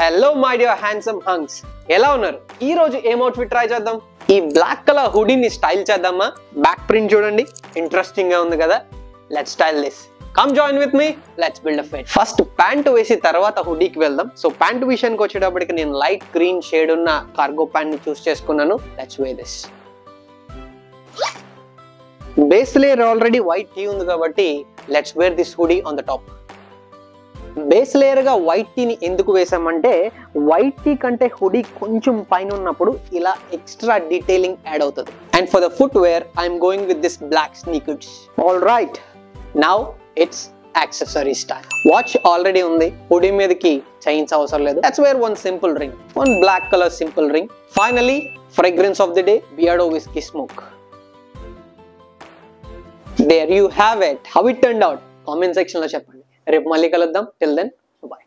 Hello my dear handsome hunks ఎలా ఉన్నారు? ఈ రోజు ఏం అవుట్ఫిట్ ట్రై చేద్దాం. ఈ బ్లాక్ కలర్ హుడీని స్టైల్ చేద్దామా? బ్యాక్ ప్రింట్ చూడండి. ఇంట్రెస్టింగ్గా ఉంది కదా. Let's style this come join with me let's build a first pant వేసి తర్వాత హుడీకి వెళ్దాం. సో ప్యాంట్ విషయానికి వచ్చేటప్పటికి నేను లైట్ గ్రీన్ షేడ్ ఉన్న కార్గో ప్యాంట్ని చూస్ చేసుకున్నాను. Let's wear this base layer already white tee ఉంది కాబట్టి let's wear this hoodie on the top base లేయర్గా white టీని ఎందుకు వేసామంటే వైట్ టీ కంటే హుడీ కొంచెం పైన ఉన్నప్పుడు ఇలా ఎక్స్ట్రా డీటెయిలింగ్ యాడ్ అవుతుంది. And for the footwear I'm going with this black sneakers all right now it's accessory star watch already ఉంది. హుడీ మీదకి చైన్స్ అవసరం లేదు. That's wear one simple ring one black colour simple ring finally fragrance of the day Beardo whisky smoke there you have it how it turn out comment సెక్షన్లో చెప్పండి. రేపు మళ్ళీ కలుద్దాం. Till then bye